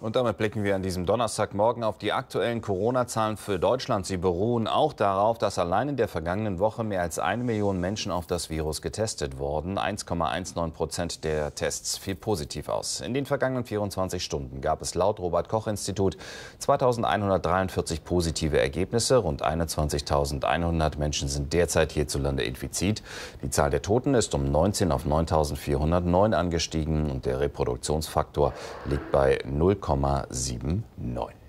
Und damit blicken wir an diesem Donnerstagmorgen auf die aktuellen Corona-Zahlen für Deutschland. Sie beruhen auch darauf, dass allein in der vergangenen Woche mehr als eine Million Menschen auf das Virus getestet wurden. 1,19 Prozent der Tests fiel positiv aus. In den vergangenen 24 Stunden gab es laut Robert-Koch-Institut 2143 positive Ergebnisse. Rund 21.100 Menschen sind derzeit hierzulande infiziert. Die Zahl der Toten ist um 19 auf 9.409 angestiegen und der Reproduktionsfaktor liegt bei 0, 0,79.